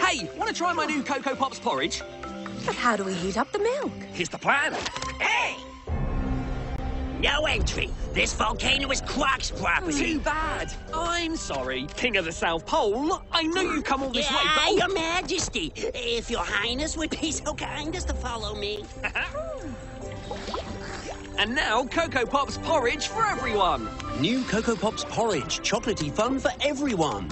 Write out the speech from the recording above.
Hey, want to try my new Coco Pops porridge? But how do we heat up the milk? Here's the plan. Hey! No entry. This volcano is Quark's property. Too bad. I'm sorry, King of the South Pole. I know you've come all this way, but... your majesty. If your highness would be so kind as to follow me. And now, Coco Pops porridge for everyone. New Coco Pops porridge, chocolatey fun for everyone.